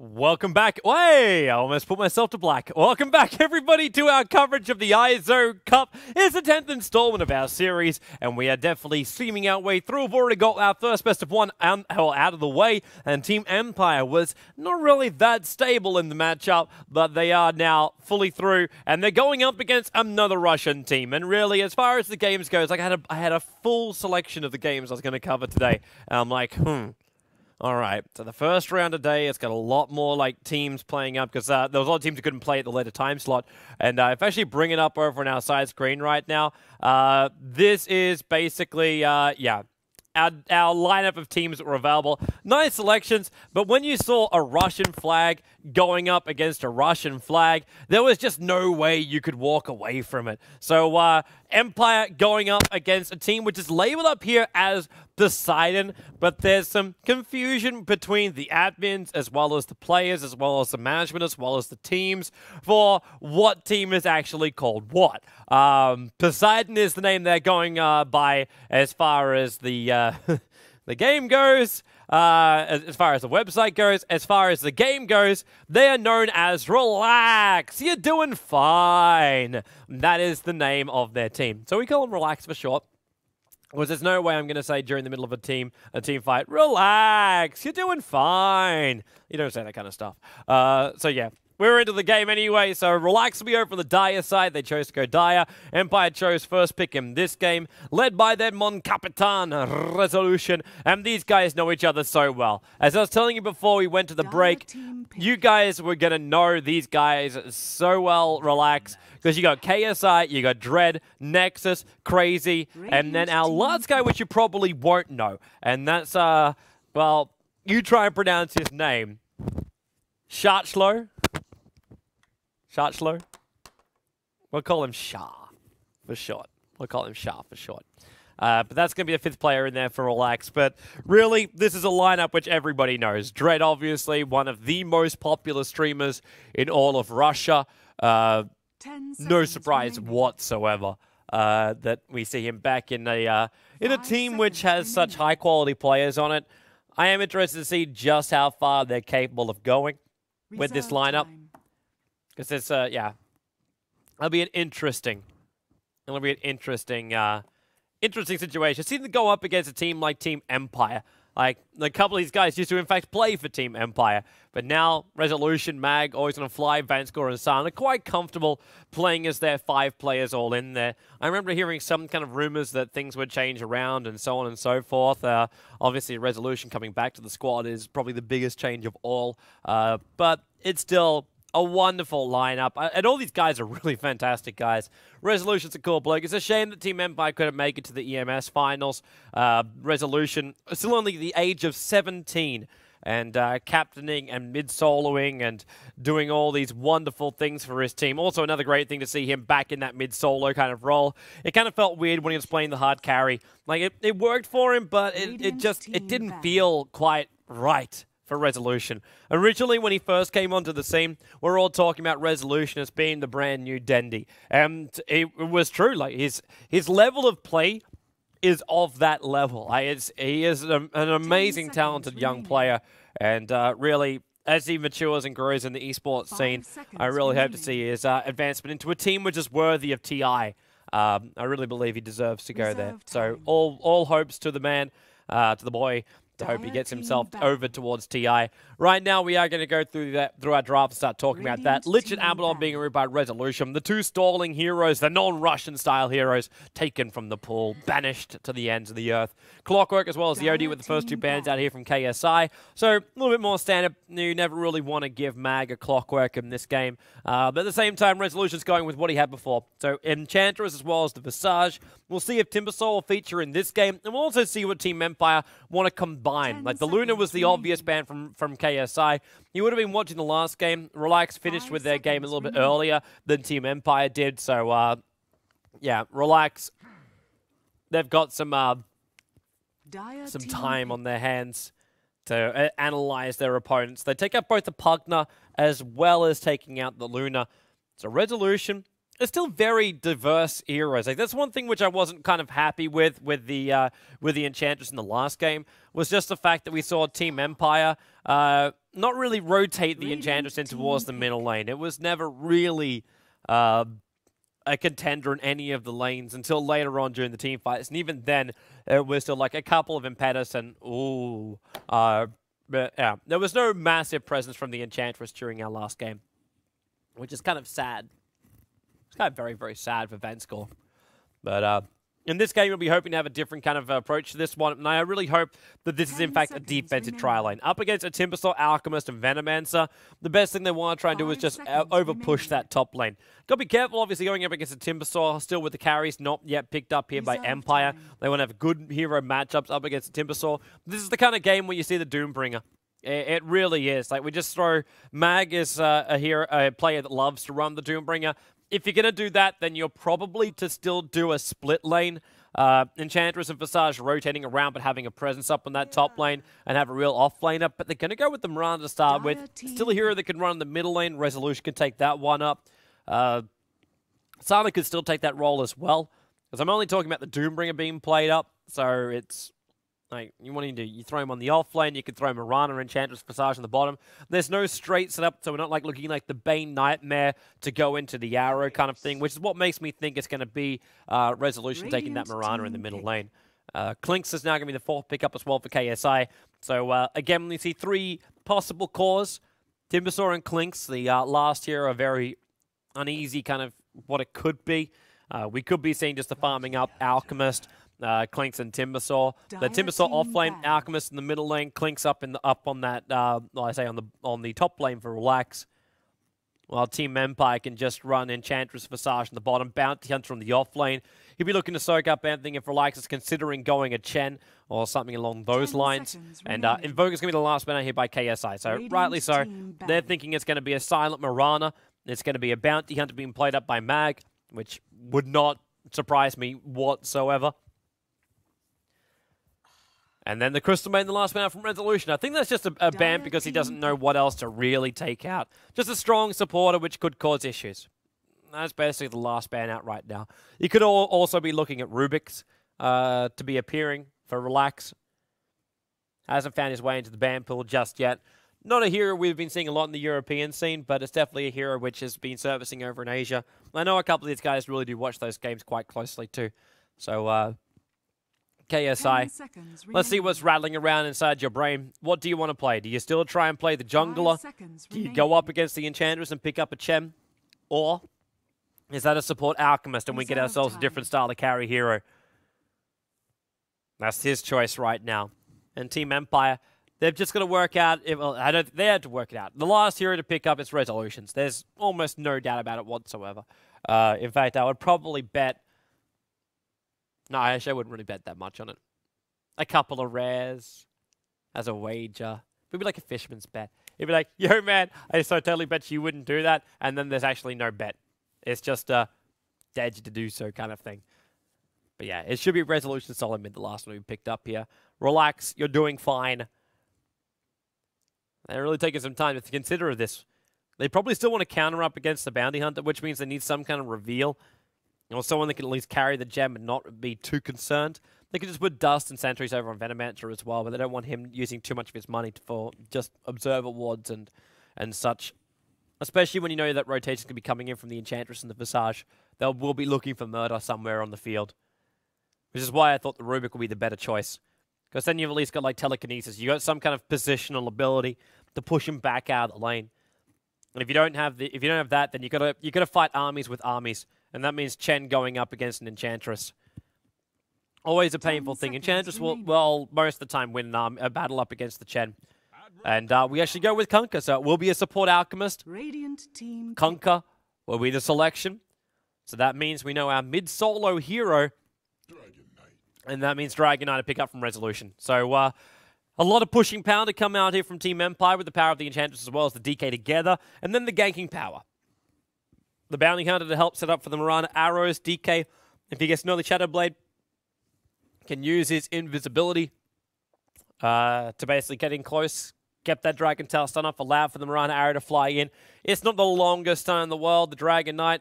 Welcome back. Way, I almost put myself to black. Welcome back, everybody, to our coverage of the EIZO Cup. It's the 10th installment of our series, and we are definitely streaming our way through. We've already got our first best of one out of the way, and Team Empire was not really that stable in the matchup, but they are now fully through, and they're going up against another Russian team. And really, as far as the games goes, like I had a, I had a full selection of the games I was going to cover today. And I'm like, hmm. All right. So the first round today, it's got a lot more like teams playing up because uh, there was a lot of teams who couldn't play at the later time slot. And uh, if actually bring it up over on our side screen right now, uh, this is basically, uh, yeah, our, our lineup of teams that were available. Nice selections, but when you saw a Russian flag going up against a Russian flag, there was just no way you could walk away from it. So uh, Empire going up against a team which is labeled up here as Poseidon, but there's some confusion between the admins as well as the players, as well as the management, as well as the teams for what team is actually called what. Um, Poseidon is the name they're going uh, by as far as the uh, the game goes. Uh, as, as, far as the website goes, as far as the game goes, they are known as Relax. You're doing fine. That is the name of their team. So we call them Relax for short. Because there's no way I'm going to say during the middle of a team a team fight, relax, you're doing fine. You don't say that kind of stuff. Uh, so yeah, we're into the game anyway, so relax me over the Dire side. They chose to go Dire. Empire chose first pick in this game, led by their Mon Capitan Resolution, and these guys know each other so well. As I was telling you before we went to the break, you guys were going to know these guys so well, relax, because you got KSI, you got Dread, Nexus, Crazy, and then our last guy, which you probably won't know, and that's, uh, well, you try and pronounce his name. Sharchlow? Sharchlow? We'll call him Shah for short. We'll call him Shah for short. Uh, but that's going to be a fifth player in there for Relax. But really, this is a lineup which everybody knows. Dread, obviously, one of the most popular streamers in all of Russia. Uh, no surprise whatsoever uh, that we see him back in a uh, in a team which has such high quality players on it. I am interested to see just how far they're capable of going with this lineup. Because it's, uh, yeah. It'll be an interesting, it'll be an interesting, uh, interesting situation. See them go up against a team like Team Empire. Like, a couple of these guys used to, in fact, play for Team Empire. But now, Resolution, Mag, always on to fly, Vanskor, and Sun are quite comfortable playing as their five players all in there. I remember hearing some kind of rumors that things would change around and so on and so forth. Uh, obviously, Resolution coming back to the squad is probably the biggest change of all. Uh, but it's still a wonderful lineup. And all these guys are really fantastic guys. Resolution's a cool bloke. It's a shame that Team Empire couldn't make it to the EMS finals. Uh, Resolution, still only the age of 17 and uh, captaining and mid-soloing and doing all these wonderful things for his team. Also, another great thing to see him back in that mid-solo kind of role. It kind of felt weird when he was playing the hard carry. Like, it, it worked for him, but it, it just it didn't feel quite right for Resolution. Originally, when he first came onto the scene, we are all talking about Resolution as being the brand new Dendi, and it, was true. Like his his level of play is of that level. I, he is an, an amazing, talented young player, and uh, really. As he matures and grows in the esports scene, I really hope to see his uh, advancement into a team which is worthy of TI. Um, I really believe he deserves to go there. So all all hopes to the man, uh, to the boy, to hope he gets himself over towards TI. Right now, we are going to go through that through our draft and start talking about that. Lich and Abaddon being removed by Resolution. The two stalling heroes, the non-Russian style heroes, taken from the pool, banished to the ends of the earth. Clockwork as well as the OD with the first two bands out here from KSI. So a little bit more standard. You never really want to give Mag a Clockwork in this game. Uh, but at the same time, Resolution's going with what he had before. So Enchantress as well as the Visage. We'll see if Timbersaw will feature in this game. And we'll also see what Team Empire want to combine. Like the Luna was the obvious band from, from KSI. KSI. You would have been watching the last game. Relax finished with their game a little bit earlier than Team Empire did. So, uh, yeah, Relax. They've got some uh, some time on their hands to uh, analyze their opponents. They take out both the Pugna as well as taking out the Luna. It's a Resolution it's still very diverse eras. Like that's one thing which I wasn't kind of happy with with the uh, with the Enchantress in the last game was just the fact that we saw Team Empire uh, not really rotate the Enchantress in towards the middle lane. It was never really uh, a contender in any of the lanes until later on during the team fights. And even then, it was still like a couple of Impetus and, ooh, uh, but yeah, there was no massive presence from the Enchantress during our last game, which is kind of sad. Kind of very, very sad for Vanskor. But uh, in this game, we'll be hoping to have a different kind of approach to this one, and I really hope that this is in fact a defensive trial lane. Up against a Timbersaw, Alchemist, and Venomancer, the best thing they want to try and do is just over push that top lane. Got to be careful, obviously, going up against a Timbersaw, still with the carries not yet picked up here by Empire. They want to have good hero matchups up against a Timbersaw. This is the kind of game where you see the Doombringer. It really is. Like we just throw Mag is uh, a hero, a player that loves to run the Doombringer if you're going to do that, then you're probably to still do a split lane. Uh, Enchantress and Visage rotating around, but having a presence up on that top lane and have a real off laner. But they're going to go with the Mirana to start with. Still a hero that can run in the middle lane. Resolution can take that one up. Uh, Sana could still take that role as well. Because I'm only talking about the Doombringer being played up. So it's like, you want to you throw him on the off lane, you could throw Mirana, Enchantress, Visage on the bottom. There's no straight setup, so we're not like looking like the Bane Nightmare to go into the arrow kind of thing, which is what makes me think it's going to be uh, Resolution Radiant taking that Mirana in the middle pick. lane. Uh, Clinkz is now going to be the fourth pickup as well for KSI. So uh, again, we see three possible cores. Timbersaw and Clinkz, the uh, last here are very uneasy kind of what it could be. Uh, we could be seeing just the farming up Alchemist, uh, Clinkz and Timbersaw. The Timbersaw off lane, Alchemist in the middle lane, Clinkz up in the up on that. Uh, well, I say on the on the top lane for relax. While Team Empire can just run Enchantress Visage in the bottom, Bounty Hunter on the off lane. He'll be looking to soak up anything if Relax is considering going a Chen or something along those lines. And uh, Invoke is going to be the last man out here by KSI. So, rightly so, they're thinking it's going to be a silent Mirana. It's going to be a Bounty Hunter being played up by Mag, which would not surprise me whatsoever. And then the Crystal Maiden, the last man out from Resolution. I think that's just a, a ban because he doesn't know what else to really take out. Just a strong supporter, which could cause issues. That's basically the last ban out right now. You could also be looking at Rubick's uh, to be appearing for Relax. Hasn't found his way into the ban pool just yet. Not a hero we've been seeing a lot in the European scene, but it's definitely a hero which has been servicing over in Asia. I know a couple of these guys really do watch those games quite closely too. So uh, KSI. Let's see what's rattling around inside your brain. What do you want to play? Do you still try and play the jungler? Do you go up against the Enchantress and pick up a Chen? Or is that a support Alchemist and we get ourselves a different style of carry hero? That's his choice right now. And Team Empire, they've just got to work out. If, well, I don't. They had to work it out. The last hero to pick up is resolutions. There's almost no doubt about it whatsoever. Uh, in fact, I would probably bet no, actually, I wouldn't really bet that much on it. A couple of rares as a wager. It'd be like a fisherman's bet. It'd be like, yo, man, I so totally bet you wouldn't do that. And then there's actually no bet. It's just a dead to do so kind of thing. But yeah, it should be resolution solid mid, the last one we picked up here. Relax, you're doing fine. They're really taking some time to consider this. They probably still want to counter up against the bounty hunter, which means they need some kind of reveal or someone that can at least carry the gem and not be too concerned. They could just put Dust and Sentries over on Venomancer as well, but they don't want him using too much of his money for just Observer Wards and, and such. Especially when you know that rotation could be coming in from the Enchantress and the Visage. They will be looking for murder somewhere on the field. Which is why I thought the Rubick would be the better choice. Because then you've at least got like telekinesis. You've got some kind of positional ability to push him back out of the lane. And if you don't have the if you don't have that, then you gotta you gotta fight armies with armies. And that means Chen going up against an Enchantress. Always a painful thing. Enchantress will, well, most of the time win um, a battle up against the Chen. And uh, we actually go with Kunkka, so it will be a support Alchemist. Radiant team. Kunkka will be the selection. So that means we know our mid-solo hero. And that means Dragon Knight to pick up from Resolution. So uh, a lot of pushing power to come out here from Team Empire with the power of the Enchantress as well as the DK together. And then the ganking power the Bounty Hunter to help set up for the Mirana arrows. DK, if he gets an early Shadow Blade, can use his invisibility uh, to basically get in close, get that Dragon Tail stun off, allow for the Mirana arrow to fly in. It's not the longest stun in the world, the Dragon Knight.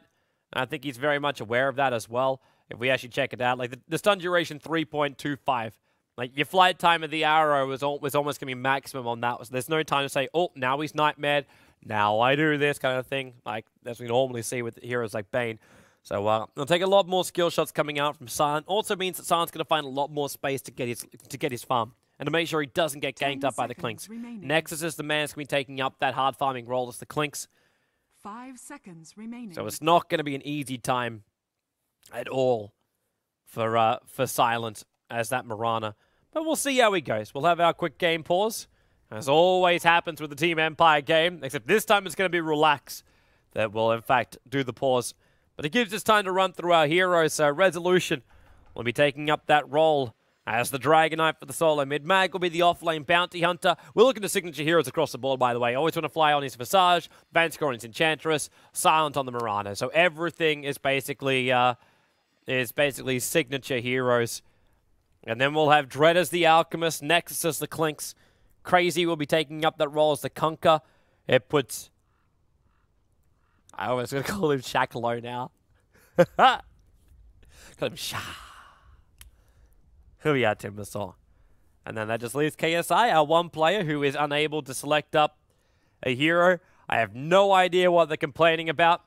I think he's very much aware of that as well. If we actually check it out, like the, the stun duration 3.25. Like your flight time of the arrow was, was almost going to be maximum on that. So there's no time to say, oh, now he's nightmare. Now I do this kind of thing. Like as we normally see with heroes like Bane. So uh, it'll take a lot more skill shots coming out from San. Also means that San's going to find a lot more space to get his to get his farm and to make sure he doesn't get ganked up by the Clinkz. remaining. Nexus is the man that's going to be taking up that hard farming role as the Clinkz. Five seconds remaining. So it's not going to be an easy time at all for uh, for Silent as that Mirana. But we'll see how he goes. We'll have our quick game pause. As always happens with the Team Empire game, except this time it's going to be relax that will, in fact, do the pause. But it gives us time to run through our heroes. So Resolution will be taking up that role as the Dragon Knight for the solo mid. Mag will be the offlane bounty hunter. We're looking to signature heroes across the board, by the way. Always want to fly on his Visage, Vanscore on his Enchantress, Silent on the Mirana. So everything is basically uh, is basically signature heroes. And then we'll have Dread as the Alchemist, Nexus as the Clinkz. Crazy will be taking up that role as the Kunkka. It puts. I was going to call him Shaq Low now. call him Sha. Who we are, Timbersaw. And then that just leaves KSI, our one player who is unable to select up a hero. I have no idea what they're complaining about.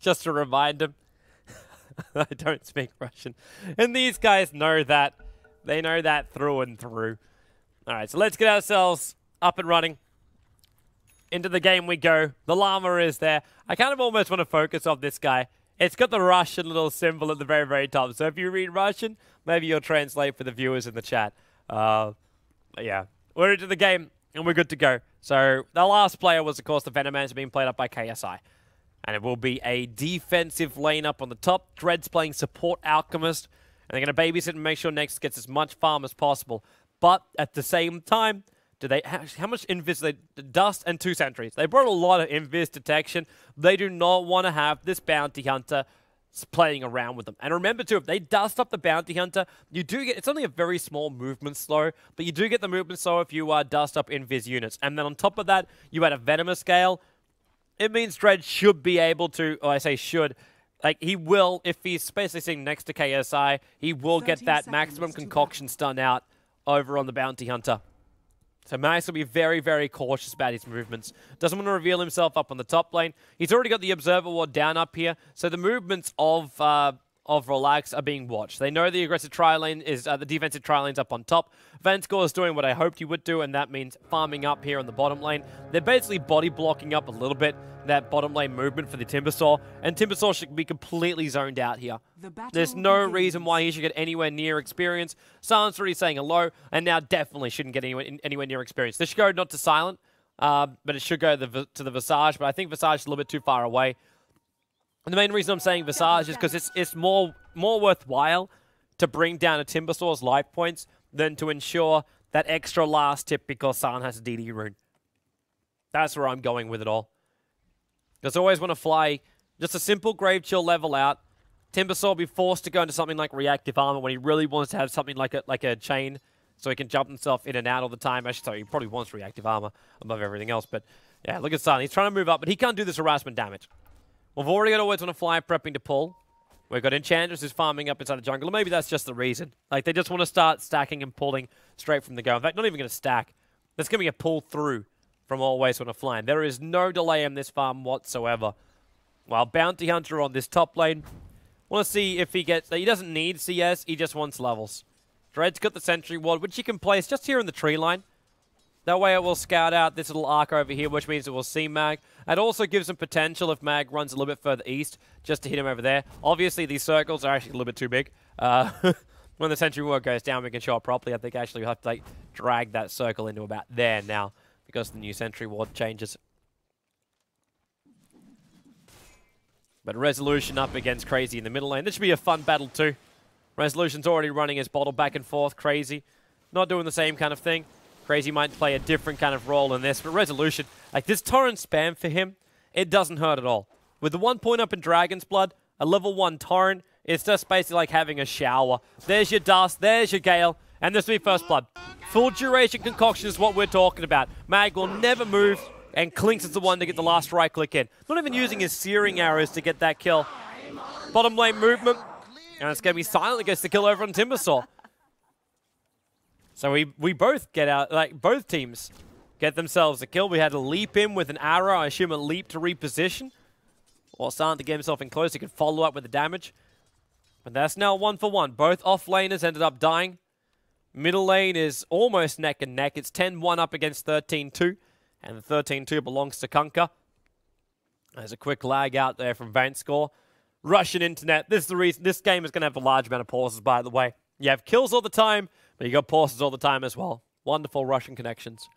Just to remind him I don't speak Russian. And these guys know that. They know that through and through. All right, so let's get ourselves up and running. Into the game we go. The llama is there. I kind of almost want to focus on this guy. It's got the Russian little symbol at the very, very top. So if you read Russian, maybe you'll translate for the viewers in the chat. Uh, yeah, we're into the game and we're good to go. So the last player was, of course, the Venomancer being played up by KSI. And it will be a defensive lane up on the top. Dread's playing support Alchemist. And they're going to babysit and make sure Nexus gets as much farm as possible. But at the same time, do they how, how much invis they dust and two sentries? They brought a lot of invis detection. They do not want to have this bounty hunter playing around with them. And remember too, if they dust up the bounty hunter, you do get it's only a very small movement slow, but you do get the movement slow if you uh, dust up invis units. And then on top of that, you add a venomous gale. It means Dread should be able to, or I say should, like he will, if he's basically sitting next to KSI, he will get that maximum concoction stun out over on the bounty hunter. So Max will be very, very cautious about his movements. Doesn't want to reveal himself up on the top lane. He's already got the Observer Ward down up here, so the movements of uh, of Relax are being watched. They know the aggressive tri lane is uh, the defensive tri lane's up on top. Vanskor is doing what I hoped he would do, and that means farming up here on the bottom lane. They're basically body blocking up a little bit that bottom lane movement for the Timbersaw, and Timbersaw should be completely zoned out here. The There's no begins. reason why he should get anywhere near experience. Silent's already saying hello, and now definitely shouldn't get anywhere, anywhere near experience. This should go not to Silent, uh, but it should go to the, to the Visage, but I think Visage is a little bit too far away. And the main reason I'm saying Visage is because it's, it's more, more worthwhile to bring down a Timbersaw's life points than to ensure that extra last tip because Silent has a DD rune. That's where I'm going with it all. Because I always want to fly just a simple Grave Chill level out. Timbersaw will be forced to go into something like reactive armor when he really wants to have something like a like a chain so he can jump himself in and out all the time. Actually, sorry, he probably wants reactive armor above everything else. But yeah, look at Silent. He's trying to move up, but he can't do this harassment damage. We've already got always on a fly prepping to pull. We've got Enchantress who's farming up inside the jungle. Or maybe that's just the reason. Like, they just want to start stacking and pulling straight from the go. In fact, not even going to stack. There's going to be a pull through from always on a flying. There is no delay in this farm whatsoever. While Bounty Hunter on this top lane, want to see if he gets... He doesn't need CS, he just wants levels. Dread's got the Sentry Ward, which he can place just here in the tree line. That way it will scout out this little arc over here, which means it will see Mag. It also gives him potential if Mag runs a little bit further east, just to hit him over there. Obviously, these circles are actually a little bit too big. Uh, when the Sentry Ward goes down, we can show it properly. I think actually we have to like drag that circle into about there now, because the new Sentry Ward changes. But Resolution up against Crazy in the middle lane. This should be a fun battle too. Resolution's already running his bottle back and forth. Crazy. Not doing the same kind of thing. Crazy might play a different kind of role in this, but Resolution, like this torrent spam for him, it doesn't hurt at all. With the one point up in Dragon's Blood, a level one torrent, it's just basically like having a shower. There's your dust, there's your gale, And this will be first blood. Full duration concoction is what we're talking about. Mag will never move, and Clinkz is the one to get the last right click in. Not even using his searing arrows to get that kill. Bottom lane movement, and it's going to be silent against the kill over on Timbersaw. So we, we both get out, like both teams get themselves a kill. We had a leap in with an arrow. I assume a leap to reposition. Or starting to get himself in close. He could follow up with the damage. But that's now one for one. Both off laners ended up dying. Middle lane is almost neck and neck. It's 10-1 up against 13-2. And the 13-2 belongs to Kunkka. There's a quick lag out there from Vanskor. Russian internet. This is the reason. This game is going to have a large amount of pauses, by the way. You have kills all the time, but you got pauses all the time as well. Wonderful Russian connections.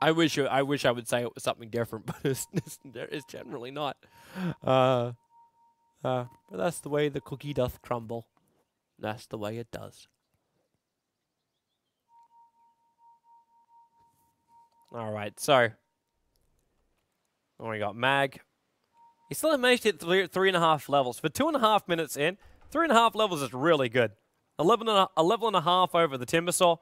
I wish I wish I would say it was something different, but it's, it's, generally not. Uh, uh, but that's the way the cookie doth crumble. That's the way it does. All right, so we got Mag. He still managed to hit three, three and a half levels. For two and a half minutes in, three and a half levels is really good. 11 and a, a level and a half over the Timbersaw.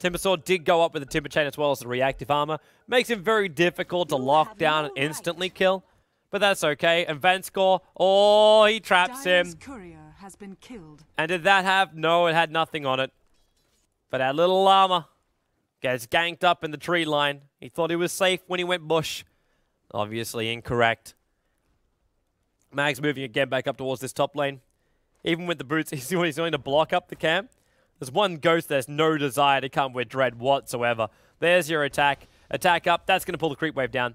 Timbersaw did go up with the Timber Chain as well as the reactive armor. Makes it very difficult to lock down and instantly kill. But that's okay. And Vanskor, oh, he traps him. courier has been killed. And did that have? No, it had nothing on it. But that little llama gets ganked up in the tree line. He thought he was safe when he went bush. Obviously incorrect. Mag's moving again back up towards this top lane. Even with the boots, he's going to block up the camp. There's one ghost there's no desire to come with Dread whatsoever. There's your attack. Attack up. That's going to pull the creep wave down.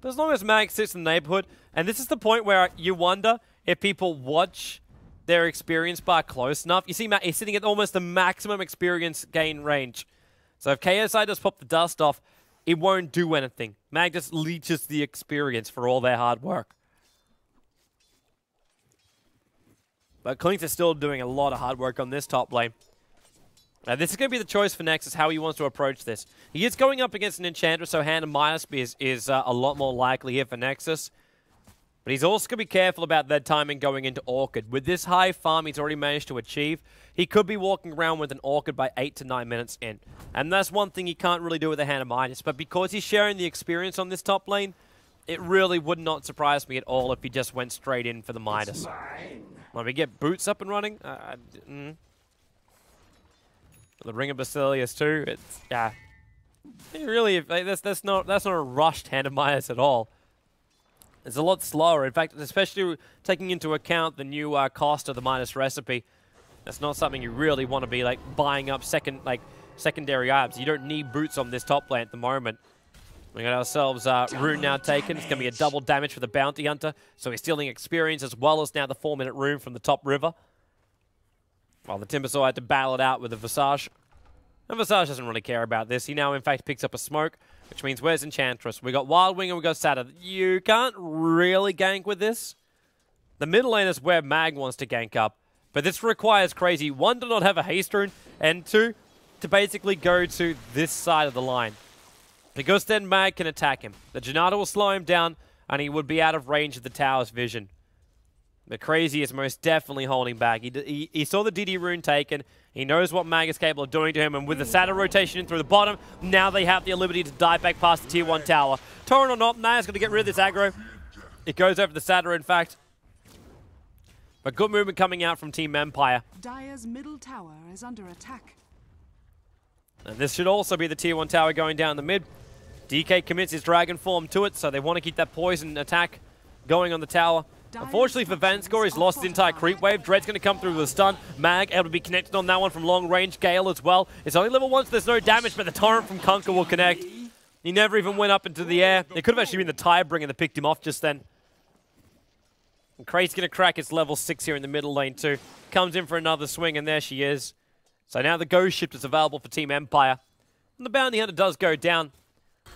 But as long as Mag sits in the neighborhood, and this is the point where you wonder if people watch their experience bar close enough. You see, Mag he's sitting at almost the maximum experience gain range. So if KSI does pop the dust off, it won't do anything. Mag just leeches the experience for all their hard work. But Clinkz is still doing a lot of hard work on this top lane. Now, this is going to be the choice for Nexus, how he wants to approach this. He is going up against an Enchantress, so Hand of Midas is, is uh, a lot more likely here for Nexus. But he's also going to be careful about that timing going into Orchid. With this high farm he's already managed to achieve, he could be walking around with an Orchid by 8 to 9 minutes in. And that's one thing he can't really do with a Hand of Midas. But because he's sharing the experience on this top lane, it really would not surprise me at all if he just went straight in for the Midas. When we get Boots up and running, uh, mm. the Ring of Basilius too, it's, yeah. Really, like, that's, that's, not, that's not a rushed Hand of Midas at all. It's a lot slower. In fact, especially taking into account the new uh, cost of the Midas recipe, that's not something you really want to be like buying up second like secondary items. You don't need boots on this top lane at the moment. We got ourselves uh, Rune now taken. It's going to be a double damage for the Bounty Hunter. So he's stealing experience as well as now the four-minute Rune from the top river. While the Timbersaw had to battle it out with the Visage. And Visage doesn't really care about this. He now, in fact, picks up a smoke, which means where's Enchantress? We got Wild Wing and we got Satyr. You can't really gank with this. The middle lane is where Mag wants to gank up. But this requires crazy, one, to not have a haste rune, and two, to basically go to this side of the line. Because then Mag can attack him. The Jinada will slow him down, and he would be out of range of the tower's vision. The Crazy is most definitely holding back. He, he, he, saw the DD rune taken. He knows what Mag is capable of doing to him, and with the Satyr rotation in through the bottom, now they have the ability to dive back past the Tier 1 tower. Torrent or not, Mag Mag's going to get rid of this aggro. It goes over the Satyr, in fact. But good movement coming out from Team Empire. Dire's middle tower is under attack. And this should also be the Tier 1 tower going down the mid. DK commits his Dragon form to it, so they want to keep that poison attack going on the tower. Unfortunately for Vanscore, he's lost his entire creep wave. Dread's going to come through with a stun. Mag able to be connected on that one from long range. Gale as well. It's only level one, so there's no damage, but the torrent from Kunkka will connect. He never even went up into the air. It could have actually been the Tidebringer that picked him off just then. And Krait's going to crack its level 6 here in the middle lane too. Comes in for another swing, and there she is. So now the Ghost Ship is available for Team Empire. And the Bounty Hunter does go down.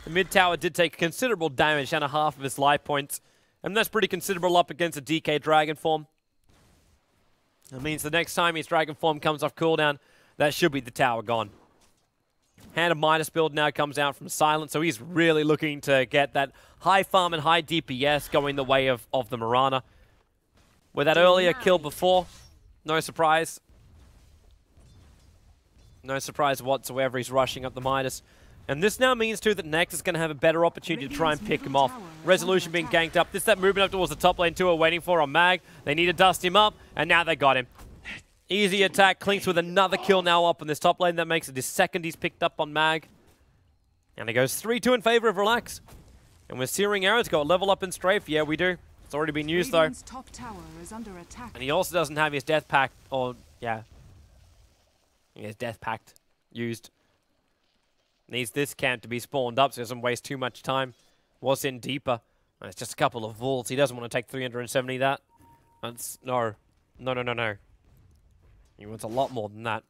The mid tower did take considerable damage, and a half of his life points. And that's pretty considerable up against a DK Dragon form. That means the next time his Dragon form comes off cooldown, that should be the tower gone. Hand of Midas build now comes out from Silent, so he's really looking to get that high farm and high DPS going the way of, of the Mirana. With that earlier kill before, No surprise. No surprise whatsoever. He's rushing up the Midas. And this now means, too, that Nex is going to have a better opportunity to try and pick him off. Resolution being ganked up. This that movement up towards the top lane, too, are waiting for on Mag. They need to dust him up, and now they got him. Easy attack. Clinkz with another kill now up on this top lane. That makes it his second he's picked up on Mag. And it goes 3-2 in favor of Relax. And we're Searing Arrows got a level up in Strafe. Yeah, we do. It's already been used, though. Top tower is under attack. And he also doesn't have his Death Pact, or, yeah. His Death Pact used. Needs this camp to be spawned up so he doesn't waste too much time. What's in deeper? And it's just a couple of vaults. He doesn't want to take 370 that. That's, no. No, no, no, no. He wants a lot more than that.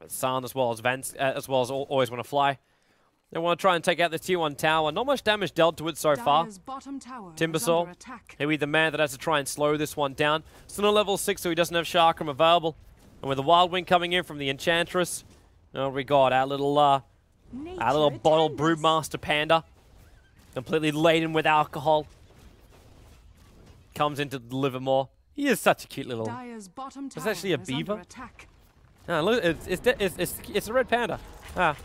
But San as well as Vance, uh, as well as always want to fly. They want to try and take out the tier 1 tower. Not much damage dealt to it so far. Tower is Timbersaw. He'll be the man that has to try and slow this one down. Still on level 6, so he doesn't have Chakram available. And with the Wild Wing coming in from the Enchantress, oh, we got our little, uh, our little bottle brewmaster Panda. Completely laden with alcohol. Comes in to deliver more. He is such a cute little... It's actually a beaver. attack. Ah, look, it's, it's, it's, it's, it's a red panda. Ah.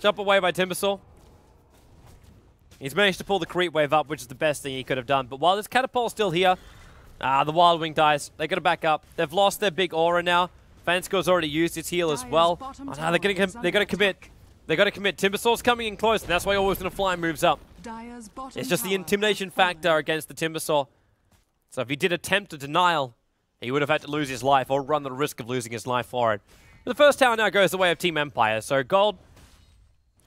Jump away by Timbersaw. He's managed to pull the creep wave up, which is the best thing he could have done. But while this catapult's still here, ah, the Wild Wing dies. They got to back up. They've lost their big aura now. Vanskor's already used his heal as well. Oh, no, they're gonna, is com- they got to commit. They got to commit. Timbersaw's coming in close, and that's why always gonna fly moves up. It's just the intimidation factor against the Timbersaw. So if he did attempt a denial, he would have had to lose his life or run the risk of losing his life for it. But the first tower now goes the way of Team Empire. So gold,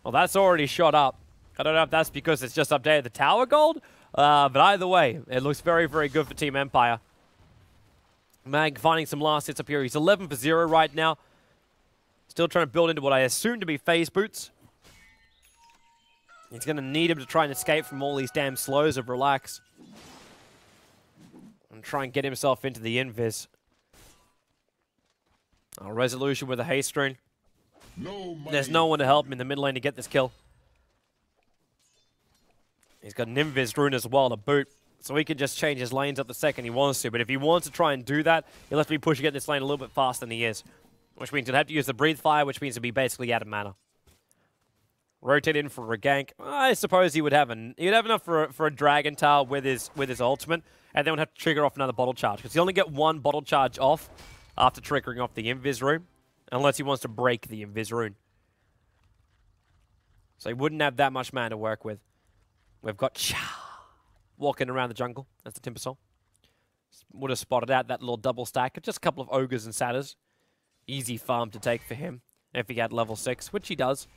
well, that's already shot up. I don't know if that's because it's just updated the tower gold, uh, but either way, it looks very, very good for Team Empire. Mag finding some last hits up here. He's 11 for 0 right now. Still trying to build into what I assume to be phase boots. He's going to need him to try and escape from all these damn slows of relax. And try and get himself into the invis. Oh, resolution with a haste rune. No There's no one to help him in the mid lane to get this kill. He's got an invis rune as well to boot. So he can just change his lanes up the second he wants to. But if he wants to try and do that, he'll have to be pushing at this lane a little bit faster than he is. Which means he'll have to use the breathe fire, which means he'll be basically out of mana. Rotate in for a gank. I suppose he would have an he'd have enough for a, for a dragon tail with his with his ultimate, and then would have to trigger off another bottle charge because he only get one bottle charge off after triggering off the invis rune, unless he wants to break the invis rune. So he wouldn't have that much mana to work with. We've got Cha walking around the jungle. That's the Timbersaw. Would have spotted out that little double stack. Just a couple of ogres and satyrs. Easy farm to take for him if he had level 6, which he does.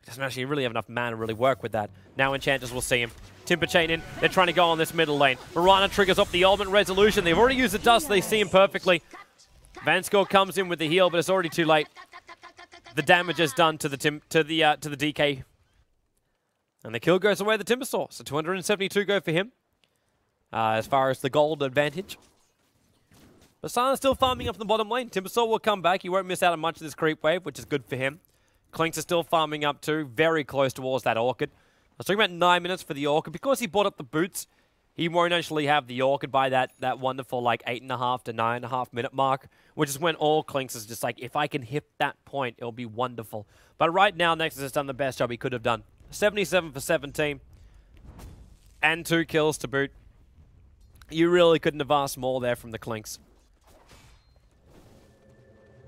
He doesn't actually really have enough mana to really work with that. Now Enchanters will see him. Timber chain in. They're trying to go on this middle lane. Mirana triggers off the ultimate resolution. They've already used the dust. They see him perfectly. Vanskor comes in with the heal, but it's already too late. The damage is done to the tim to the uh, to the DK. And the kill goes away the Timbersaw. So 272 go for him. Uh, as far as the gold advantage. Basana's still farming up in the bottom lane. Timbersaw will come back. He won't miss out on much of this creep wave, which is good for him. Clinkz are still farming up too, very close towards that Orchid. I was talking about nine minutes for the Orchid. Because he bought up the boots, he won't actually have the Orchid by that, that wonderful like eight and a half to nine and a half minute mark, which is when all Clinkz is just like, if I can hit that point, it'll be wonderful. But right now, Nexus has done the best job he could have done. 77 for 17. And two kills to boot. You really couldn't have asked more there from the Clinkz.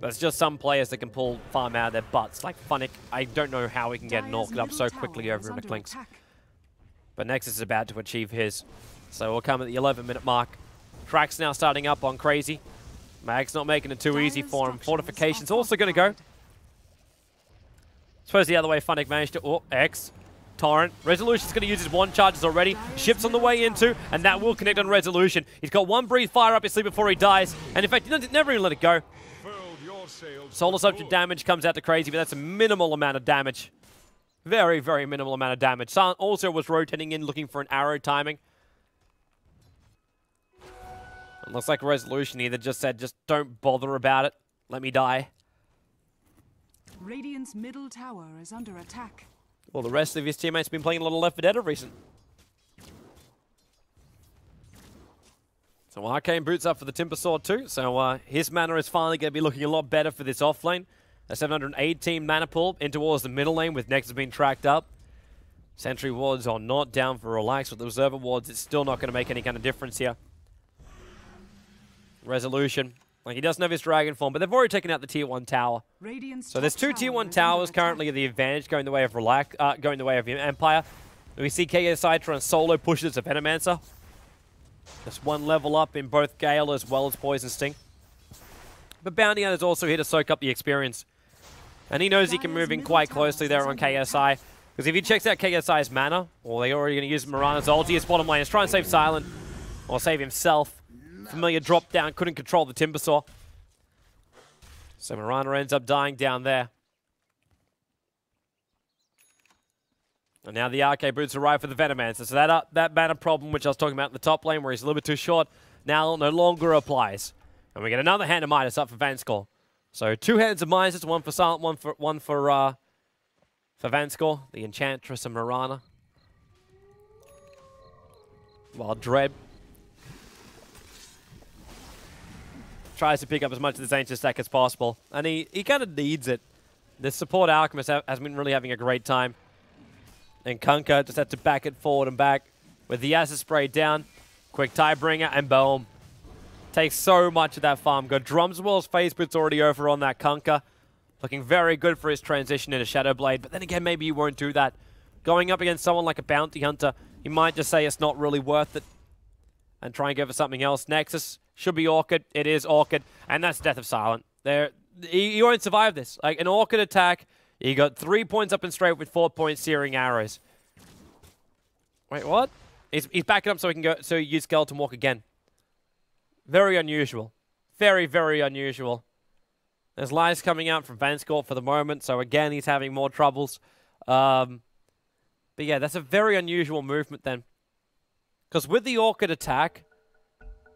There's just some players that can pull farm out of their butts, like Funn1k. I don't know how he can get knocked up so quickly over in the Clinks. attack. But Nexus is about to achieve his. So we'll come at the 11 minute mark. Track's now starting up on Crazy. Mag's not making it too easy for him. Fortification's also going to go. Suppose the other way Funn1k managed to... Oh, X. Torrent. Resolution's going to use his one charges already. Ship's on the way into, and that will connect on Resolution. He's got one Breathe Fire up his sleeve before he dies. And in fact, he never even let it go. Solar Subject damage comes out to Crazy, but that's a minimal amount of damage. Very, very minimal amount of damage. San also was rotating in looking for an arrow timing. It looks like Resolution either just said, just don't bother about it. Let me die. Radiant's middle tower is under attack. Well, the rest of his teammates have been playing a lot of Left 4 Dead of recent. So Arcane boots up for the Timbersaw too. So uh, his mana is finally going to be looking a lot better for this off lane. A 718 mana pull in towards the middle lane with Nexus being tracked up. Sentry wards are not down for relax. With the Observer wards, it's still not going to make any kind of difference here. Resolution. Like, he doesn't have his Dragon form, but they've already taken out the Tier 1 tower. Radiant's So there's two Tier 1 towers currently the advantage going the way of relax, uh, going the way of Empire. We see KSI trying to solo push this Venomancer. Just one level up in both Gale as well as Poison Sting. But Bounty Hunter's also here to soak up the experience. And he knows he can move in quite closely there on KSI. Because if he checks out KSI's mana, or they're already going to use Mirana's ulti, his bottom lane is try and save Silent, or save himself. Familiar drop down, couldn't control the Timbersaw. So Mirana ends up dying down there. And now the arcane boots arrive for the Venomancer. So that, uh, that mana problem, which I was talking about in the top lane, where he's a little bit too short, now no longer applies. And we get another hand of Midas up for Vanskor. So two hands of Midas, one for Silent, one for one for uh, for Vanskor, the Enchantress and Mirana. While Dread tries to pick up as much of this ancient stack as possible. And he, he kind of needs it. The support Alchemist ha has been really having a great time. And Kunkka just had to back it forward and back with the acid spray down. Quick Tidebringer and boom. Takes so much of that farm. Got Drumswell's phase boots already over on that Kunkka. Looking very good for his transition into Shadow Blade. But then again, maybe you won't do that. Going up against someone like a Bounty Hunter, he might just say it's not really worth it and try and go for something else. Nexus should be Orchid. It is Orchid. And that's Death of Silent. There, he, he won't survive this. Like an Orchid attack, he got three points up and straight with four points searing arrows. Wait, what? He's, he's backing up so he can go so use Skeleton Walk again. Very unusual. Very, very unusual. There's lies coming out from Vanskort for the moment, so again he's having more troubles. Um, but yeah, that's a very unusual movement then. Because with the Orchid attack,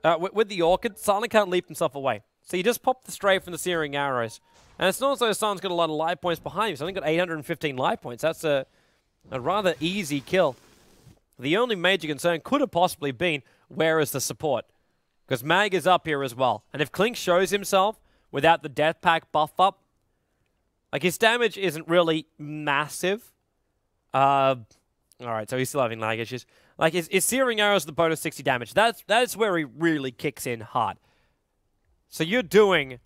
uh, with, with the Orchid, Silent can't leap himself away. So you just pop the stray from the Searing Arrows. And it's not as though Silent's got a lot of life points behind him. Silent got 815 life points. That's a, a rather easy kill. The only major concern could have possibly been, where is the support? Because Mag is up here as well. And if Clinkz shows himself without the Death Pact buff up, like his damage isn't really massive. Uh, all right, so he's still having lag issues. Like his, his Searing Arrows the bonus 60 damage. That's that's where he really kicks in hard. So you're doing,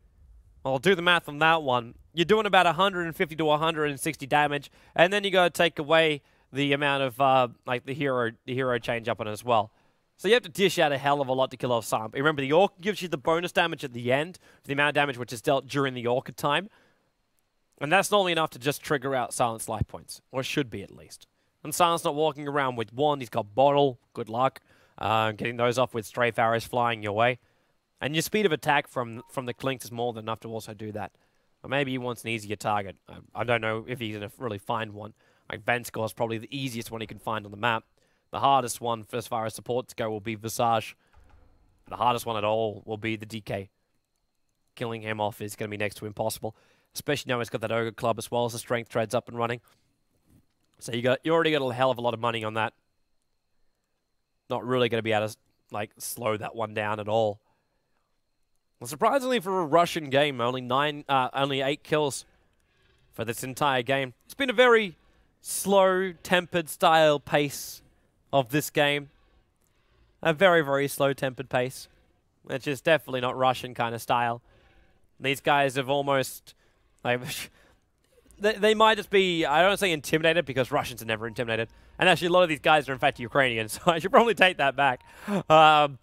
I'll do the math on that one. You're doing about 150 to 160 damage, and then you got to take away the amount of uh, like the hero the hero change up on it as well. So you have to dish out a hell of a lot to kill off. But remember, the Orc gives you the bonus damage at the end, the amount of damage which is dealt during the Orchid time. And that's normally enough to just trigger out Silence life points. Or should be, at least. And Silent's not walking around with one. He's got Bottle. Good luck. Uh, getting those off with Strafe Arrows flying your way. And your speed of attack from from the Clinks is more than enough to also do that. Or maybe he wants an easier target. I, I don't know if he's going to really find one. Like Vanskor is probably the easiest one he can find on the map. The hardest one, for as far as supports go, will be Visage. The hardest one at all will be the DK. Killing him off is going to be next to impossible, especially now he's got that Ogre Club as well as the Strength Treads up and running. So you got you already got a hell of a lot of money on that. Not really going to be able to like slow that one down at all. Well, surprisingly, for a Russian game, only nine, uh, only eight kills for this entire game. It's been a very slow, tempered style pace of this game. A very, very slow tempered pace, which is definitely not Russian kind of style. These guys have almost, like, they, they might just be, I don't say intimidated because Russians are never intimidated. And actually, a lot of these guys are in fact Ukrainian, so I should probably take that back. Um,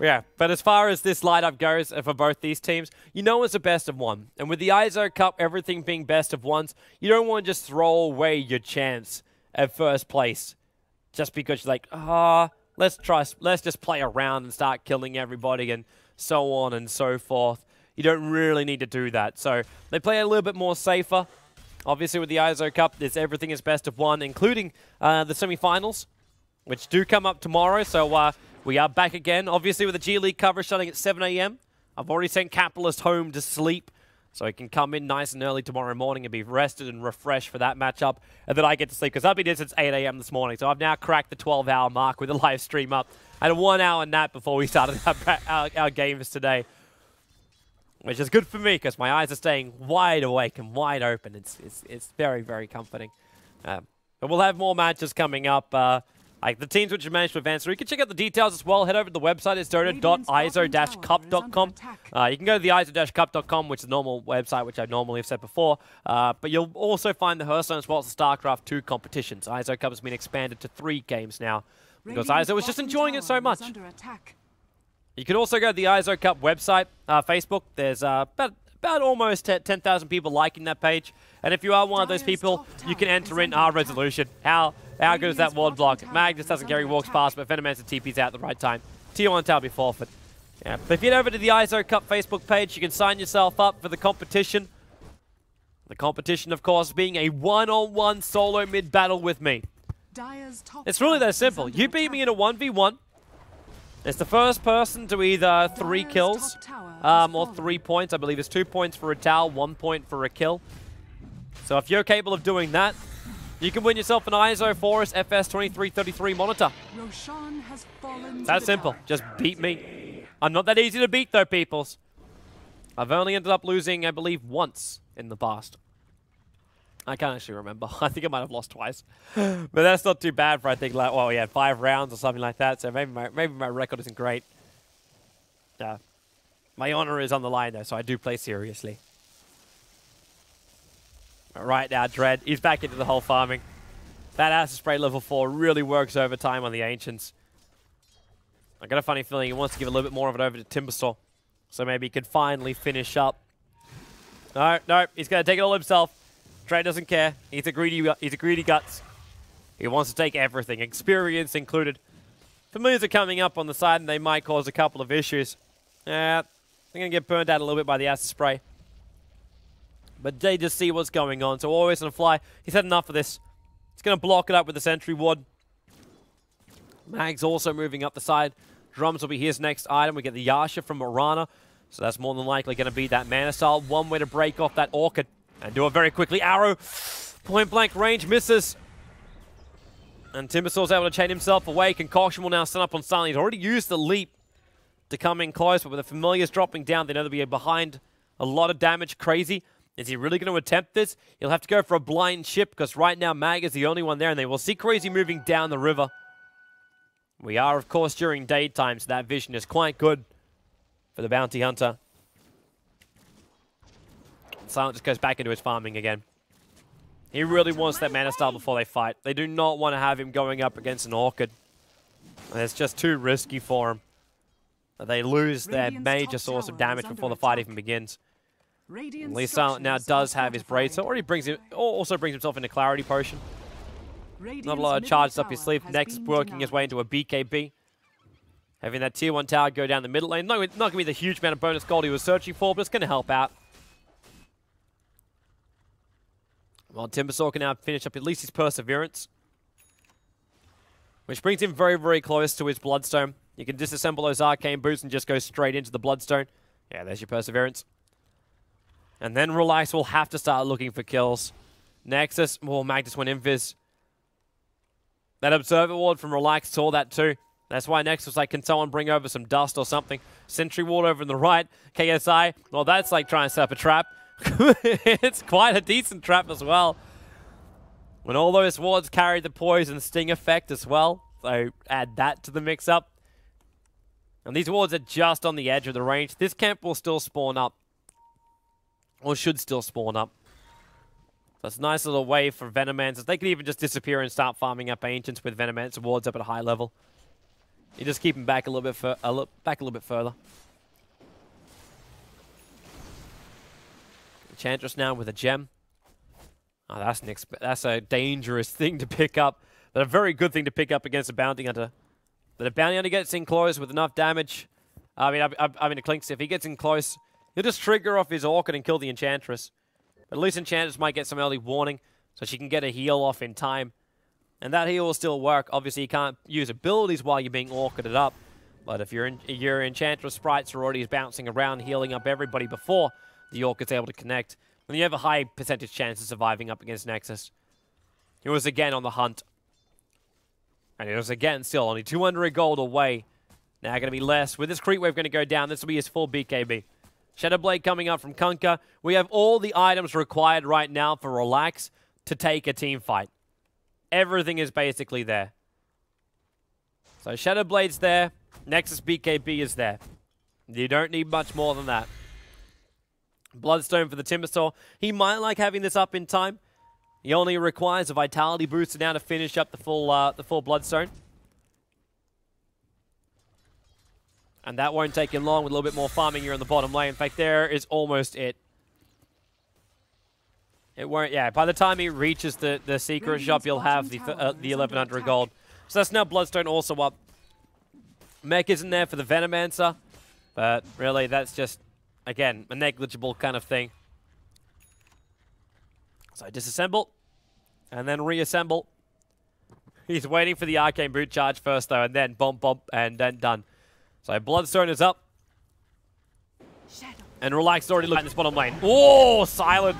yeah, but as far as this lineup goes uh, for both these teams, you know it's a best of one. And with the EIZO Cup, everything being best of ones, you don't want to just throw away your chance at first place just because you're like, ah, let's try, let's just play around and start killing everybody and so on and so forth. You don't really need to do that. So they play a little bit more safer. Obviously, with the EIZO Cup, there's everything is best of one, including uh, the semi-finals, which do come up tomorrow. So uh, we are back again, obviously with the G League coverage starting at 7 a.m. I've already sent Capitalist home to sleep. So he can come in nice and early tomorrow morning and be rested and refreshed for that matchup. And then I get to sleep because I've been here since 8 a.m. this morning. So I've now cracked the 12 hour mark with the live stream up. Had a one hour nap before we started our, our, our games today. Which is good for me because my eyes are staying wide awake and wide open. It's, it's, it's very, very comforting. Um, but we'll have more matches coming up. Uh, like the teams which have managed to advance. So you can check out the details as well. Head over to the website. It's dota.eizo-cup.com. Uh, you can go to the eizo-cup.com, which is the normal website, which I normally have said before. Uh, but you'll also find the Hearthstone as well as the StarCraft 2 competitions. EIZO Cup has been expanded to three games now because EIZO was just enjoying it so much. You can also go to the EIZO Cup website, uh, Facebook. There's uh, about, about almost 10,000 people liking that page. And if you are one of those people, you can enter in our resolution. How how good is that ward block? Magnus doesn't carry walks past, but Venomancer TP's out at the right time. Tier 1 tower be forfeit. Yeah, but if you head over to the EIZO Cup Facebook page, you can sign yourself up for the competition. The competition, of course, being a one-on-one -on -one solo mid battle with me. It's really that simple. You beat me in a 1v1. It's the first person to either three kills um, or three points. I believe it's two points for a tower, one point for a kill. So if you're capable of doing that, you can win yourself an EIZO Foris FS2333 monitor. That's simple. Just beat me. I'm not that easy to beat though, peoples. I've only ended up losing, I believe, once in the past. I can't actually remember. I think I might have lost twice. but that's not too bad for, I think, like, well, yeah, five rounds or something like that. So maybe my, maybe my record isn't great. Yeah. My honor is on the line, though, so I do play seriously. Right now, Dread, he's back into the whole farming. That acid spray level 4 really works over time on the Ancients. I got a funny feeling he wants to give a little bit more of it over to Timbersaw. So maybe he could finally finish up. No, no, he's going to take it all himself. Dread doesn't care. He's a greedy, he's a greedy guts. He wants to take everything, experience included. Familiars are coming up on the side and they might cause a couple of issues. Yeah, they're going to get burned out a little bit by the acid spray. But they just see what's going on. So always on the fly. He's had enough of this. He's going to block it up with the sentry ward. Mag's also moving up the side. Drums will be his next item. We get the Yasha from Mirana. So that's more than likely going to be that Manta. One way to break off that Orchid. And do it very quickly. Arrow. Point blank range misses. And Timbersaw's able to chain himself away. Concoction will now stand up on Silent. He's already used the leap to come in close, but with the Familiars dropping down, they know they'll be behind a lot of damage. Crazy. Is he really going to attempt this? He'll have to go for a blind ship because right now Mag is the only one there and they will see Crazy moving down the river. We are, of course, during daytime, so that vision is quite good for the Bounty Hunter. Silent just goes back into his farming again. He really wants that manta style before they fight. They do not want to have him going up against an Orchid. And it's just too risky for him. They lose their major source of damage before the fight even begins. Lee Silent now does have his Braid, so already brings him, also brings himself into Clarity Potion. Not a lot of charges up his sleeve. Next, working his way into a BKB. Having that tier 1 tower go down the middle lane. No, not going to be the huge amount of bonus gold he was searching for, but it's going to help out. Well, Timbersaw can now finish up at least his Perseverance. Which brings him very, very close to his Bloodstone. You can disassemble those Arcane Boots and just go straight into the Bloodstone. Yeah, there's your Perseverance. And then Relax will have to start looking for kills. Nexus, well, Magnus went invis. That Observer Ward from Relax saw that too. That's why Nexus was like, can someone bring over some dust or something? Sentry Ward over on the right. KSI, well, that's like trying to set up a trap. it's quite a decent trap as well. When all those wards carry the poison sting effect as well, so add that to the mix-up. And these wards are just on the edge of the range. This camp will still spawn up. Or should still spawn up. It's a nice little way for Venomancers. They can even just disappear and start farming up Ancients with Venomancer wards up at a high level. You just keep them back a little bit, a back a little bit further. Enchantress now with a gem. Oh, that's an that's a dangerous thing to pick up, but a very good thing to pick up against a bounty hunter. But if bounty hunter gets in close with enough damage, I mean, I, I, I mean, Clinkz. If he gets in close, He'll just trigger off his Orchid and kill the Enchantress. At least Enchantress might get some early warning, so she can get a heal off in time. And that heal will still work. Obviously, you can't use abilities while you're being Orchided up. But if your, your Enchantress sprites are already bouncing around, healing up everybody before the York is able to connect. And you have a high percentage chance of surviving up against Nexus. He was again on the hunt. And he was again still only 200 gold away. Now going to be less. With this creep wave going to go down, this will be his full BKB. Shadowblade coming up from Kunkka. We have all the items required right now for Relax to take a team fight. Everything is basically there. So Shadowblade's there. Nexus BKB is there. You don't need much more than that. Bloodstone for the Timbersaw. He might like having this up in time. He only requires a Vitality booster now to finish up the full uh, the full Bloodstone. And that won't take him long with a little bit more farming here in the bottom lane. In fact, there is almost it. It won't, yeah, by the time he reaches the, the secret Radiant's shop, you'll have the, uh, the 1100 gold. So that's now Bloodstone also up. Mech isn't there for the Venomancer, but really that's just, again, a negligible kind of thing. So I disassemble, and then reassemble. He's waiting for the Arcane Boot charge first, though, and then bump, bump, and then done. So Bloodstone is up. And Relax already looking at this bottom lane. Oh, Silent.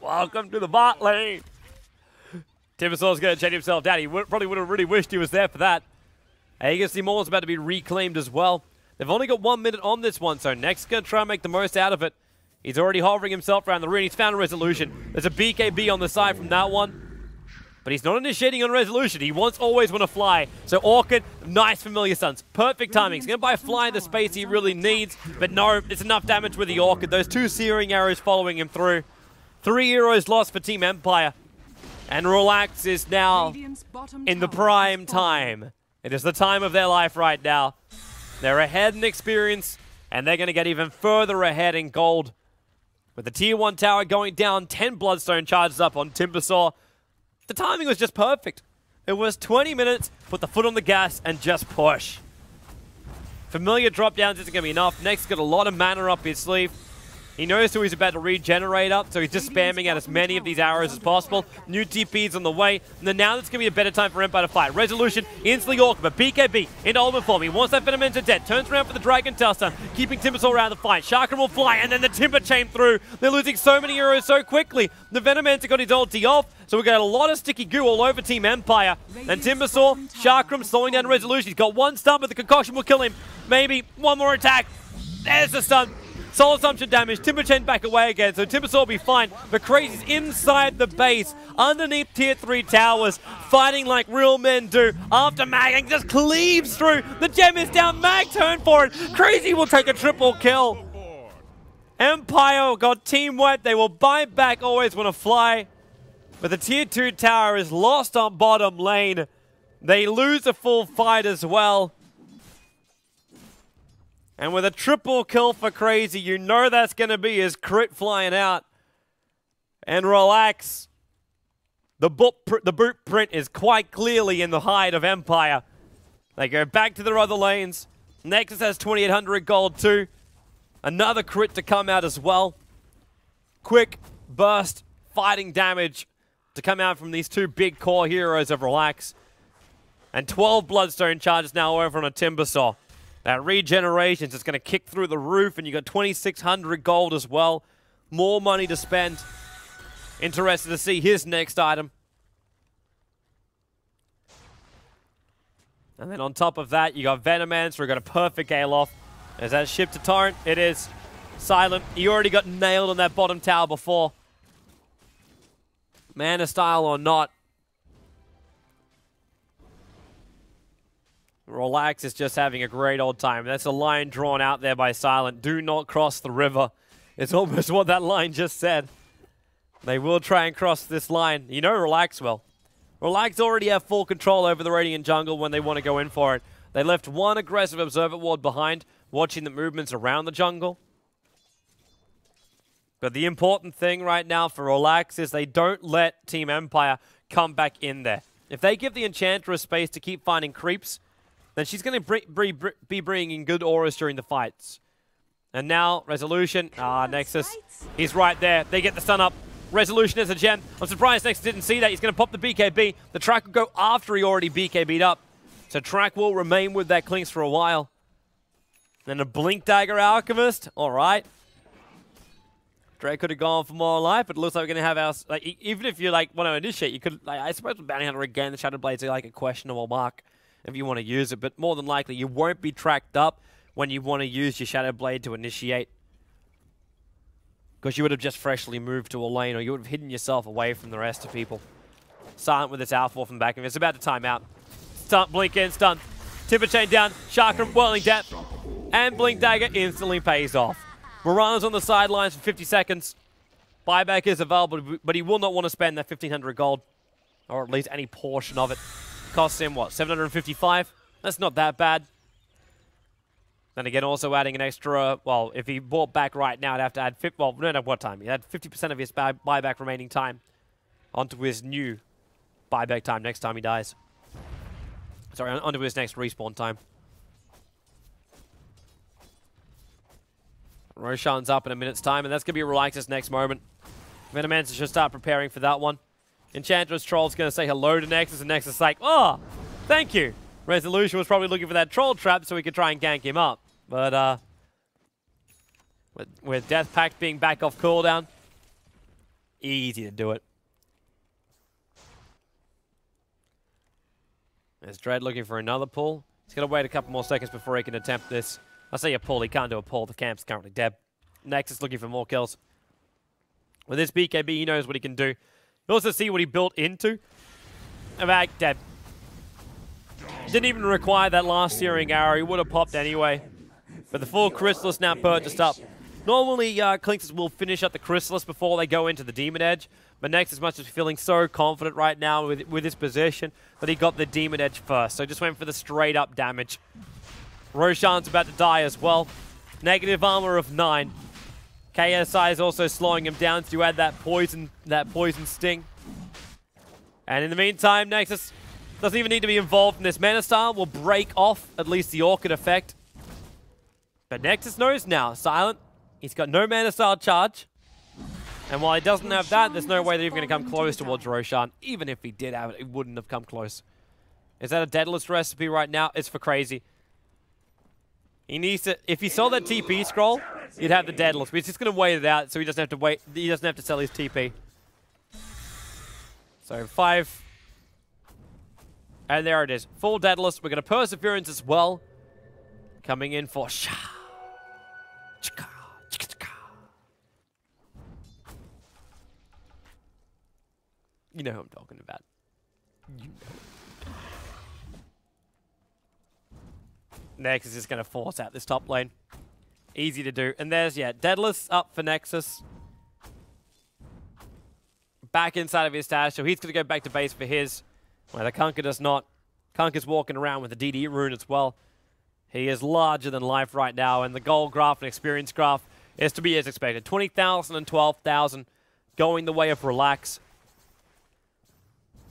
Welcome to the bot lane. Timbersaw's going to check himself down. He probably would have really wished he was there for that. Aegis Maul is about to be reclaimed as well. They've only got one minute on this one, so Next going to try and make the most out of it. He's already hovering himself around the ring. He's found a resolution. There's a BKB on the side from that one. But he's not initiating on resolution. He wants always want to fly. So Orchid, nice familiar stunts. Perfect timing. He's going to buy a fly in the space he really needs. But no, it's enough damage with the Orchid. Those two searing arrows following him through. Three heroes lost for Team Empire. And Relax is now in the prime time. It is the time of their life right now. They're ahead in experience, and they're going to get even further ahead in gold. With the tier 1 tower going down, 10 Bloodstone charges up on Timbersaw. The timing was just perfect. It was 20 minutes, put the foot on the gas, and just push. Familiar drop downs isn't going to be enough. Next, got a lot of mana up his sleeve. He knows who he's about to regenerate up, so he's just spamming out as many of these arrows as possible. New TP's on the way, and now it's going to be a better time for Empire to fight. Resolution instantly Orc, but BKB in ultimate form. He wants that Venomancer dead. Turns around for the Dragon Tailstone, keeping Timbersaw around the fight. Sharker will fly, and then the Timber Chain through. They're losing so many arrows so quickly. The Venomancer got his ulti off, so we've got a lot of sticky goo all over Team Empire. And Timbersaw, Chakram slowing down Resolution. He's got one stun, but the Concoction will kill him. Maybe one more attack. There's the stun. Soul Assumption damage. Timber Chain back away again, so Timbersaw will be fine. But Crazy's inside the base, underneath tier 3 towers, fighting like real men do. After Mag just cleaves through. The gem is down. Mag turn for it. Crazy will take a triple kill. Empire got team wet. They will bite back, always want to fly. But the tier 2 tower is lost on bottom lane. They lose a full fight as well. And with a triple kill for Crazy, you know that's going to be his crit flying out. And relax. The, boot the boot print is quite clearly in the hide of Empire. They go back to their other lanes. Nexus has 2800 gold too. Another crit to come out as well. Quick burst fighting damage to come out from these two big core heroes of Relax. And 12 Bloodstone charges now over on a Timbersaw. That regeneration is going to kick through the roof, and you got 2,600 gold as well. More money to spend. Interested to see his next item. And then on top of that, you got Venomancer, we got a perfect Gale off. Is that ship to Torrent? It is. Silent. he already got nailed on that bottom tower before. Manta style or not, Relax is just having a great old time. That's a line drawn out there by Silent. Do not cross the river. It's almost what that line just said. They will try and cross this line. You know Relax will. Relax already have full control over the Radiant jungle when they want to go in for it. They left one aggressive Observer Ward behind, watching the movements around the jungle. But the important thing right now for Relax is they don't let Team Empire come back in there. If they give the Enchantress space to keep finding creeps, then she's going to be bringing good auras during the fights. And now, Resolution. Ah, Nexus. He's right there. They get the stun up. Resolution is a gem. I'm surprised Nexus didn't see that. He's going to pop the BKB. The track will go after he already BKB'd up. So track will remain with that Clinkz for a while. Then a Blink Dagger Alchemist. All right. Drake could have gone for more life, but it looks like we're going to have our... Like, even if you, like, want to initiate, you could... Like, I suppose with Bounty Hunter, again, the Shadow Blades are, like, a questionable mark if you want to use it, but more than likely, you won't be tracked up when you want to use your Shadow Blade to initiate. Because you would have just freshly moved to a lane, or you would have hidden yourself away from the rest of people. Silent with its Alpha from back of him. It's about to time out. Stun, blink in, stun. Timber chain down. Chakra, whirling death. And Blink Dagger instantly pays off. Mirana's on the sidelines for 50 seconds. Buyback is available, but he will not want to spend that 1500 gold. Or at least any portion of it. Costs him, what, 755? That's not that bad. Then again, also adding an extra, well, if he bought back right now, I'd have to add, 50, well, no, no, what time? He had 50% of his buy buyback remaining time onto his new buyback time next time he dies. Sorry, on- onto his next respawn time. Roshan's up in a minute's time, and that's going to be Relax's next moment. Venomancer should start preparing for that one. Enchantress Troll's going to say hello to Nexus, and Nexus is like, oh, thank you. Resolution was probably looking for that troll trap so we could try and gank him up. But, uh, with, with Death Pact being back off cooldown, easy to do it. There's Dread looking for another pull. He's going to wait a couple more seconds before he can attempt this. I say a pull, he can't do a pull. The camp's currently dead. Nexus looking for more kills. With this BKB, he knows what he can do. You also see what he built into. About dead. Didn't even require that last searing arrow. He would have popped anyway. But the full Crystalys now purchased up. Normally, uh, will finish up the Crystalys before they go into the Demon Edge. But Nexus must be feeling so confident right now with, with his position that he got the Demon Edge first. So just went for the straight up damage. Roshan's about to die as well. Negative armor of 9. KSI is also slowing him down to add that poison, that poison sting. And in the meantime, Nexus doesn't even need to be involved in this. Manta Style will break off at least the Orchid effect. But Nexus knows now. Silent. He's got no Manta Style charge. And while he doesn't have that, there's no way that he's going to come close towards Roshan. Even if he did have it, it wouldn't have come close. Is that a Daedalus recipe right now? It's for crazy. He needs to, if he saw that TP scroll, he'd have the Daedalus. But he's just going to wait it out so he doesn't have to wait, he doesn't have to sell his TP. So five. And there it is. Full Daedalus. We're going to Perseverance as well. Coming in for Sha. You know who I'm talking about. You know. Is just going to force out this top lane. Easy to do. And there's, yeah, Daedalus up for Nexus. Back inside of his stash, so he's going to go back to base for his. Well, the Kunkka does not. Kunkka's walking around with the DD rune as well. He is larger than life right now, and the gold graph and experience graph is to be as expected. 20,000 and 12,000 going the way of Relax.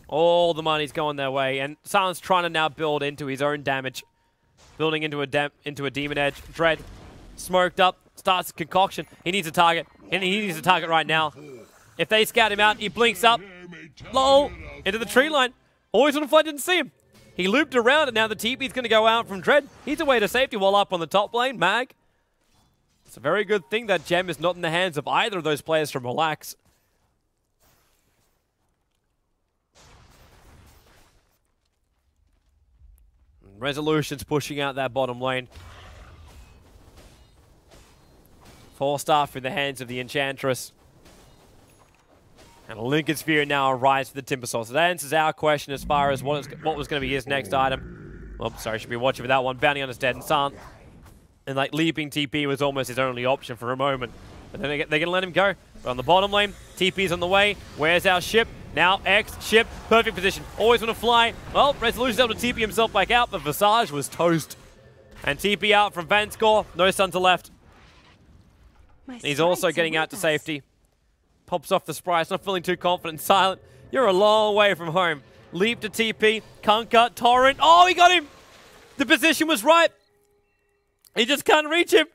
All the money's going their way, and Silence trying to now build into his own damage. Building into a into a Demon Edge. Dread, smoked up, starts concoction. He needs a target, and he needs a target right now. If they scout him out, he blinks up. Lol, into the tree line. Always on the fly, didn't see him. He looped around, and now the TP's going to go out from Dread. He's away to safety while up on the top lane. Mag. It's a very good thing that gem is not in the hands of either of those players from Relax. Resolution's pushing out that bottom lane. Force staff in the hands of the Enchantress. And Linken's Sphere now arrives for the Timber Timbersaw. So that answers our question as far as what, is, what was going to be his next item. Oh, sorry, should be watching for that one. Bounty on his dead and silent. And like leaping TP was almost his only option for a moment. But then they get, they're going to let him go. But on the bottom lane, TP's on the way. Where's our ship? Now X, ship, perfect position. Always want to fly. Well, Resolution's able to TP himself back out, but Visage was toast. And TP out from Vanskor. No sun to left. He's also getting out to safety. Pops off the sprites, not feeling too confident. Silent, you're a long way from home. Leap to TP, Kunkka, Torrent. Oh, he got him! The position was right. He just can't reach him.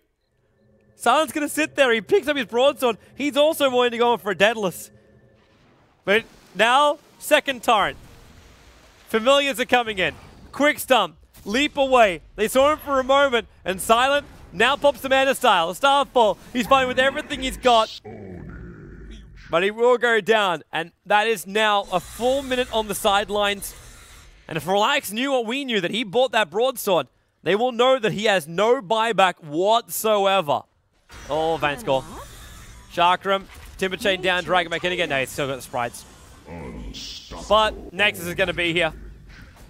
Silent's going to sit there. He picks up his broadsword. He's also going to go in for a Daedalus. But now, second Torrent. Familiars are coming in. Quick stump. Leap away. They saw him for a moment. And Silent Now pops the manta style. Starfall. He's fighting with everything he's got. But he will go down. And that is now a full minute on the sidelines. And if Relax knew what we knew, that he bought that broadsword, they will know that he has no buyback whatsoever. Oh, Vanskor. Chakram, Timber Chain down, Dragon back in again. No, he's still got the sprites. But Nexus is going to be here.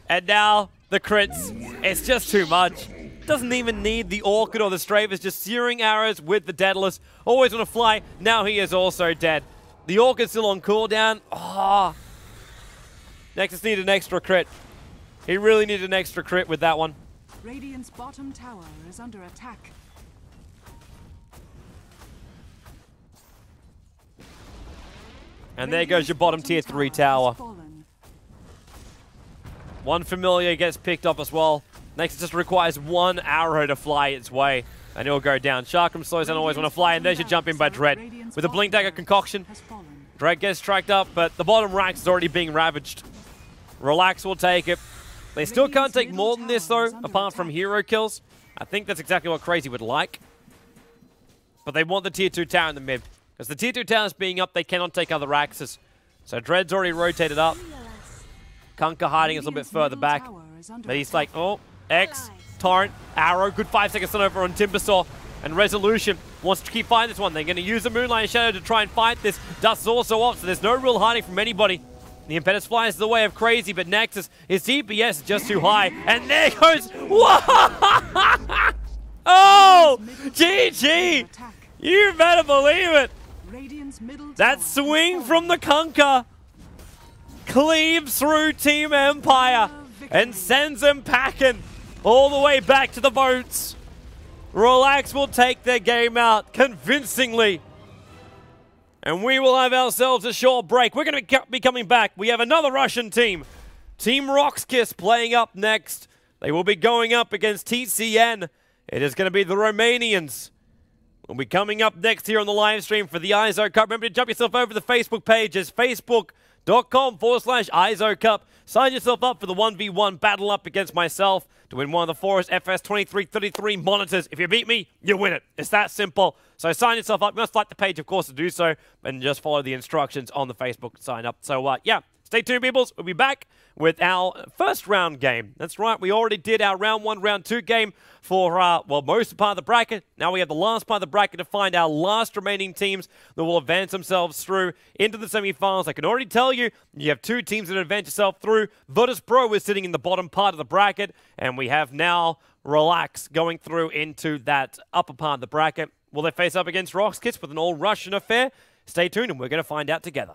And now the crits. It's just too much. Doesn't even need the Orchid or the Strafe. It's just searing arrows with the Daedalus. Always want to fly. Now he is also dead. The Orchid's still on cooldown. Ah. Oh. Nexus needed an extra crit. He really needed an extra crit with that one. Radiant's bottom tower is under attack. And there goes your bottom tier 3 tower. One familiar gets picked up as well. Next, it just requires one arrow to fly its way, and it'll go down. Chakram slows down, always want to fly, and there's your jump in by Dread. With a Blink Dagger concoction, Dread gets tracked up, but the bottom rank is already being ravaged. Relax will take it. They still can't take more than this, though, apart from hero kills. I think that's exactly what Crazy would like. But they want the tier 2 tower in the mid. Because the tier 2 towers being up, they cannot take other axes. So Dread's already rotated up. Kunkka hiding is a little bit further back. But he's like, oh, X, Torrent, Arrow. Good five seconds on over on Timbersaw. And Resolution wants to keep fighting this one. They're going to use the Moonlight Shadow to try and fight this. Dust is also off, so there's no real hiding from anybody. The Impetus flies the way of Crazy, but Nexus, his DPS is just too high. And there goes... oh! GG! You better believe it! That swing from the Kunkka cleaves through Team Empire and sends them packing all the way back to the boats. Relax will take their game out convincingly. And we will have ourselves a short break. We're going to be coming back. We have another Russian team. Team Roxkiss playing up next. They will be going up against TCN. It is going to be the Romanians. We'll be coming up next here on the live stream for the EIZO Cup. Remember to jump yourself over the Facebook page. pages, facebook.com forward slash EIZO Cup. Sign yourself up for the 1v1 battle up against myself to win one of the Foris FS2333 monitors. If you beat me, you win it. It's that simple. So sign yourself up. You must like the page, of course, to do so, and just follow the instructions on the Facebook sign up. So, uh, yeah, stay tuned, peoples. We'll be back with our first round game. That's right, we already did our round one, round two game for, uh, well, most part of the bracket. Now we have the last part of the bracket to find our last remaining teams that will advance themselves through into the semifinals. I can already tell you, you have two teams that advance yourself through. Virtus Pro is sitting in the bottom part of the bracket, and we have now Relax going through into that upper part of the bracket. Will they face up against Roxkiss with an all-Russian affair? Stay tuned and we're going to find out together.